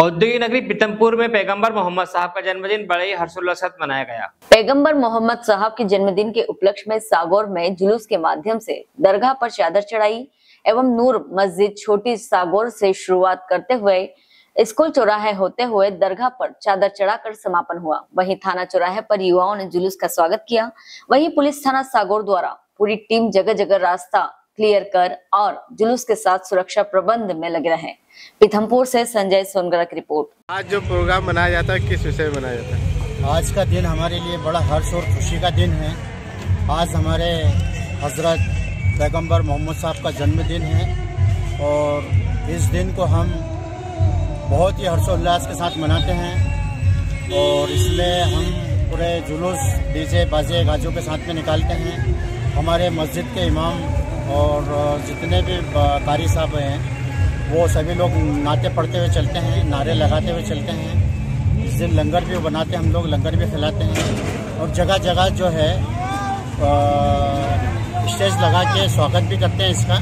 औद्योगिक नगरी पीतमपुर में पैगंबर मोहम्मद साहब का जन्मदिन बड़े ही हर्षोल्लास मनाया गया। पैगंबर मोहम्मद साहब के जन्मदिन के उपलक्ष्य में सागौर में जुलूस के माध्यम से दरगाह पर चादर चढ़ाई एवं नूर मस्जिद छोटी सागौर से शुरुआत करते हुए, स्कूल चौराहे होते हुए दरगाह पर चादर चढ़ाकर समापन हुआ। वहीं थाना चौराहे पर युवाओं ने जुलूस का स्वागत किया। वहीं पुलिस थाना सागौर द्वारा पूरी टीम जगह जगह रास्ता क्लियर कर और जुलूस के साथ सुरक्षा प्रबंध में लगे रहे। पीथमपुर से संजय सोनगरा की रिपोर्ट। आज जो प्रोग्राम मनाया जाता है किस विषय में मनाया जाता है? आज का दिन हमारे लिए बड़ा हर्ष और खुशी का दिन है। आज हमारे हज़रत पैगंबर मोहम्मद साहब का जन्मदिन है और इस दिन को हम बहुत ही हर्षोल्लास के साथ मनाते हैं और इसमें हम पूरे जुलूस डीजे बाजे गाजों के साथ में निकालते हैं। हमारे मस्जिद के इमाम और जितने भी कारी साहब हैं, वो सभी लोग नाते पढ़ते हुए चलते हैं, नारे लगाते हुए चलते हैं। इस दिन लंगर भी बनाते हैं हम लोग, लंगर भी खिलाते हैं। और जगह जगह जो है स्टेज लगा के स्वागत भी करते हैं इसका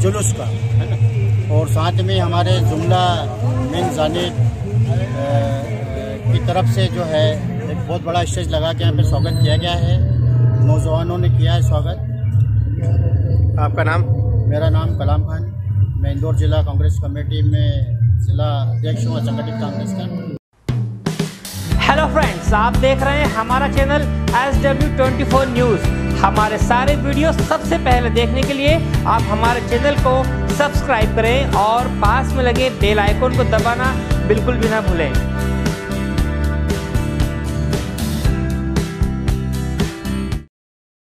जुलूस का, है ना? और साथ में हमारे जुमला मिन जानिब की तरफ़ से जो है, एक बहुत बड़ा स्टेज लगा के यहाँ पे स्वागत किया गया है। नौजवानों ने किया है स्वागत। आपका नाम? मेरा नाम कलाम खान। मैं इंदौर जिला कांग्रेस कमेटी में जिला अध्यक्ष हूँ संगठित कांग्रेस का। हेलो फ्रेंड्स आप देख रहे हैं हमारा channel S W twenty four news हमारे सारे वीडियो सबसे पहले देखने के लिए आप हमारे चैनल को सब्सक्राइब करें और पास में लगे बेल आइकोन को दबाना बिल्कुल भी ना भूलें।